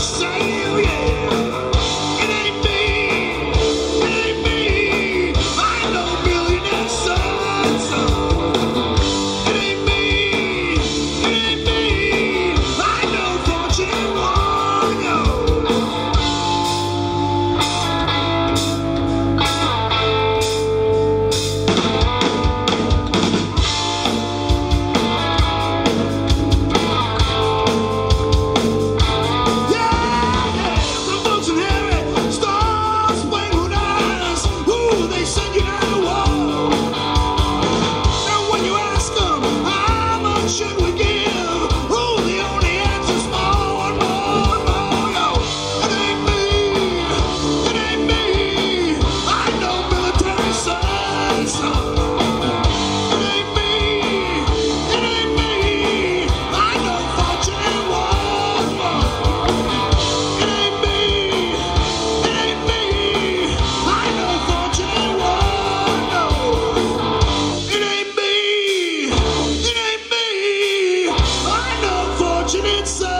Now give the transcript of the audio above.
say It's a